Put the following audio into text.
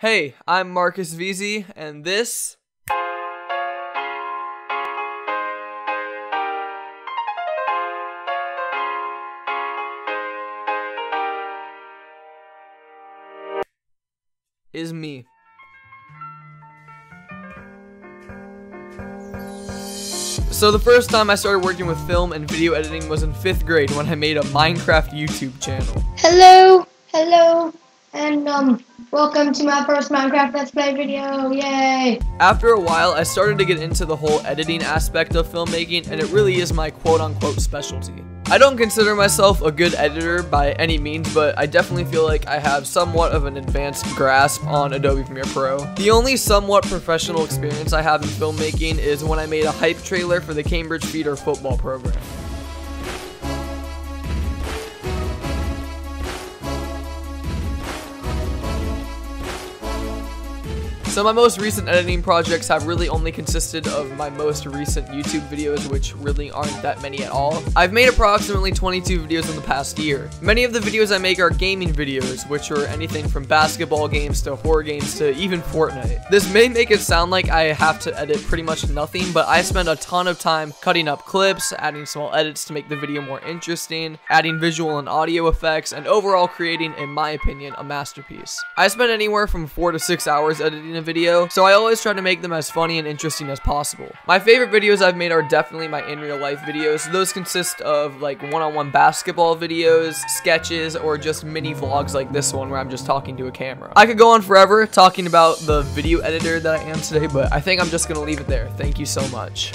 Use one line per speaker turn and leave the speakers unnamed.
Hey, I'm Marcus Veazie, and this is me. So the first time I started working with film and video editing was in 5th grade when I made a Minecraft YouTube channel.
Hello, hello, and um, welcome to my first Minecraft Let's Play video, yay!
After a while, I started to get into the whole editing aspect of filmmaking, and it really is my quote-unquote specialty. I don't consider myself a good editor by any means, but I definitely feel like I have somewhat of an advanced grasp on Adobe Premiere Pro. The only somewhat professional experience I have in filmmaking is when I made a hype trailer for the Cambridge Feeder football program. So my most recent editing projects have really only consisted of my most recent YouTube videos, which really aren't that many at all. I've made approximately 22 videos in the past year. Many of the videos I make are gaming videos, which are anything from basketball games to horror games to even Fortnite. This may make it sound like I have to edit pretty much nothing, but I spend a ton of time cutting up clips, adding small edits to make the video more interesting, adding visual and audio effects, and overall creating, in my opinion, a masterpiece. I spend anywhere from 4 to 6 hours editing a video, so I always try to make them as funny and interesting as possible. My favorite videos I've made are definitely my in real life videos. Those consist of like one-on-one -on -one basketball videos, sketches, or just mini vlogs like this one where I'm just talking to a camera. I could go on forever talking about the video editor that I am today, but I think I'm just gonna leave it there. Thank you so much.